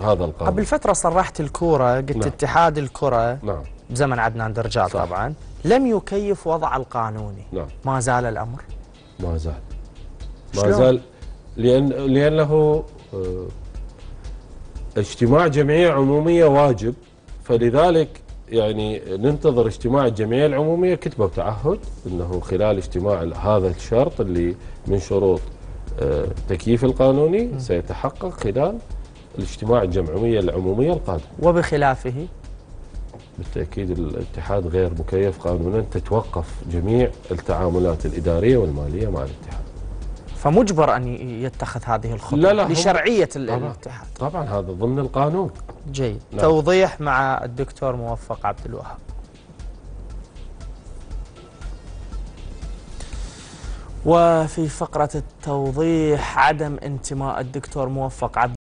هذا القانون قبل فترة صرحت الكورة قلت نعم. اتحاد الكرة نعم. بزمن عدنان درجال صح. طبعا. لم يكيف وضع القانوني. نعم. ما زال الأمر. ما زال. ما شلون؟ زال. لأن لأنه آه، اجتماع جمعية عمومية واجب. فلذلك يعني ننتظر اجتماع الجمعية العمومية. كتبوا تعهد أنه خلال اجتماع هذا الشرط اللي من شروط آه، تكييف القانوني سيتحقق خلال الاجتماع الجمعية العمومية القادم وبخلافه. بالتأكيد الاتحاد غير مكيف قانونا تتوقف جميع التعاملات الإدارية والمالية مع الاتحاد. فمجبر أن يتخذ هذه الخطوة لا لا لشرعية طبعاً. الاتحاد. طبعا هذا ضمن القانون. جيد. نعم. توضيح مع الدكتور موفق عبد الوهاب. وفي فقرة التوضيح عدم انتماء الدكتور موفق عبد